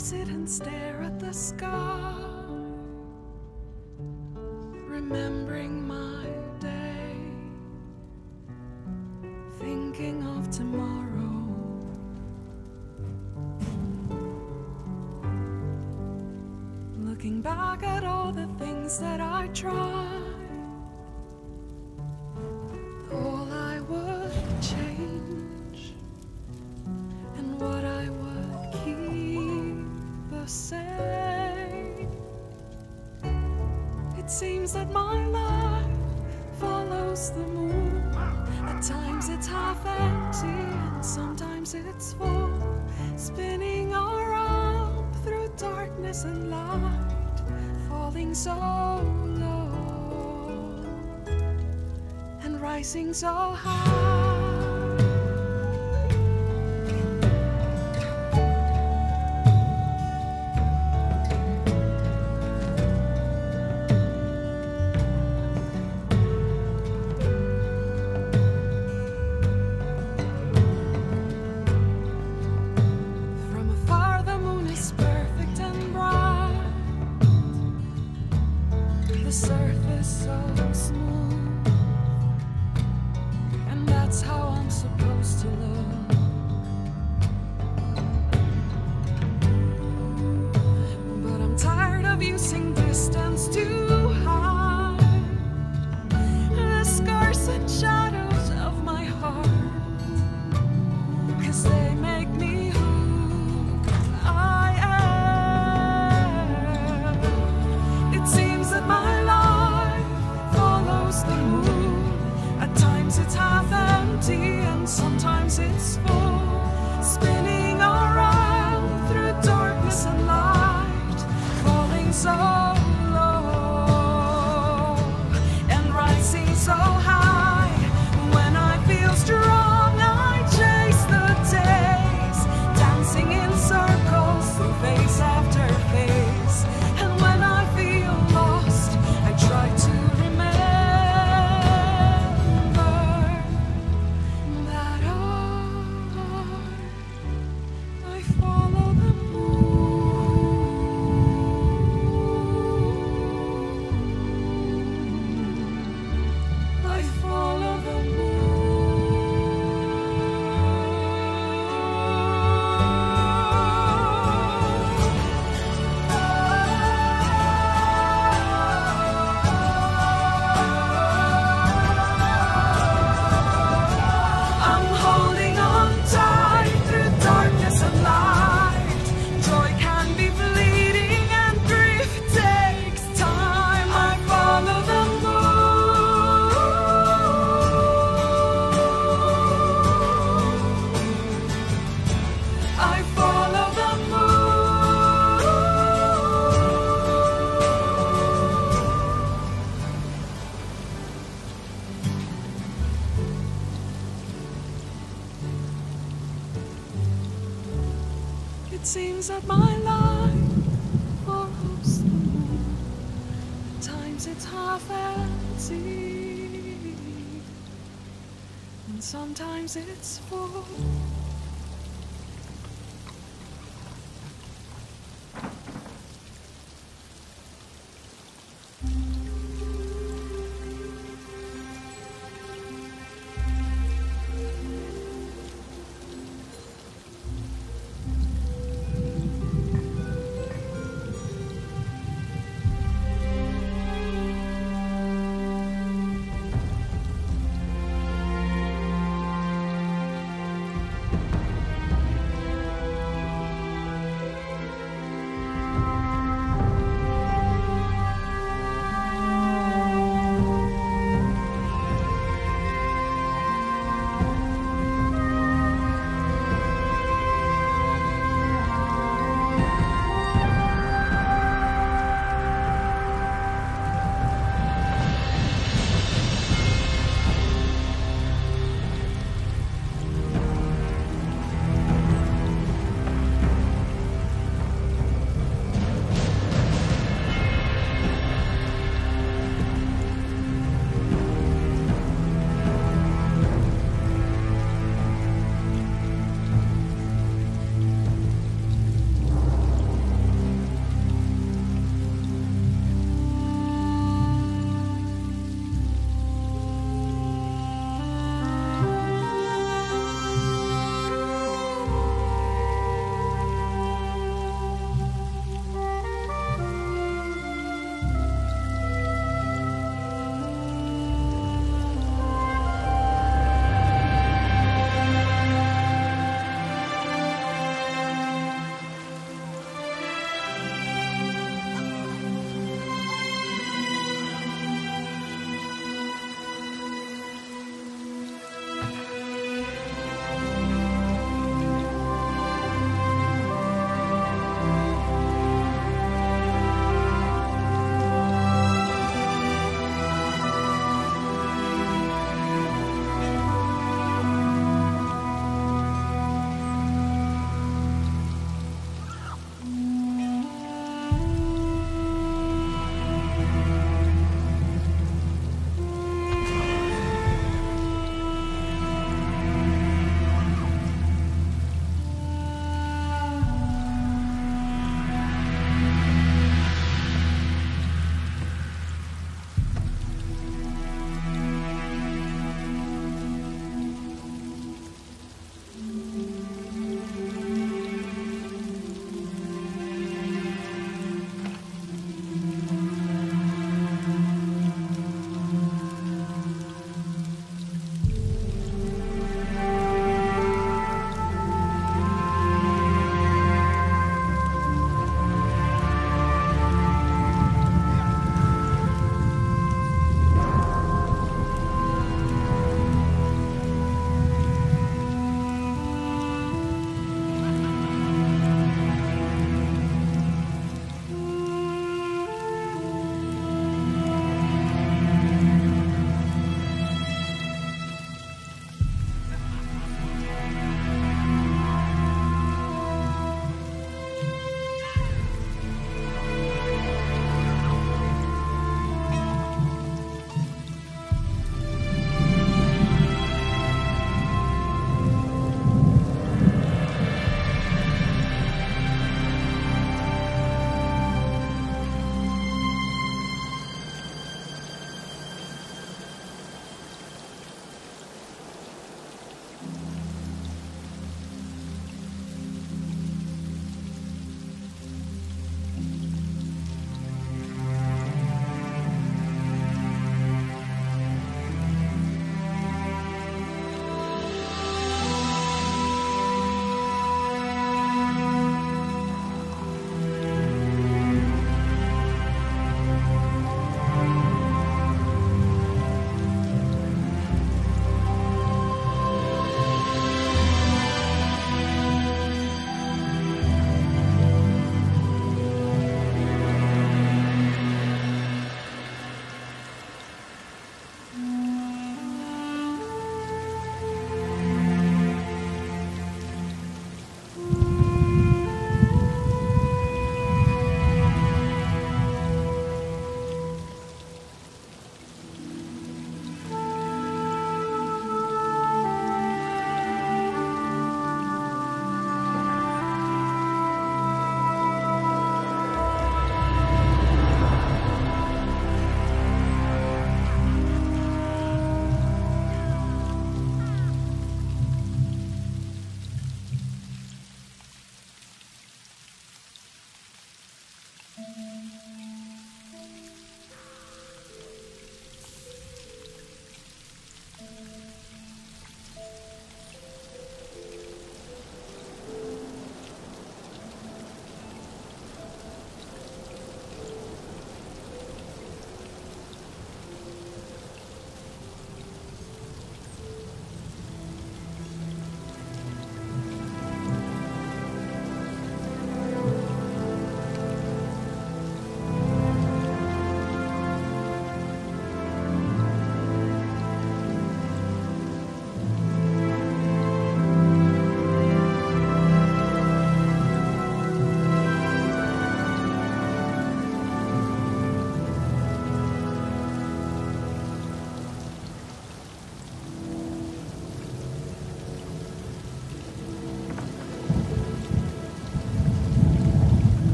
sit and stare at the sky, remembering my day, thinking of tomorrow. Looking back at all the things that I tried. so high. it seems that my life borrows the moon. At times it's half empty, and sometimes it's full.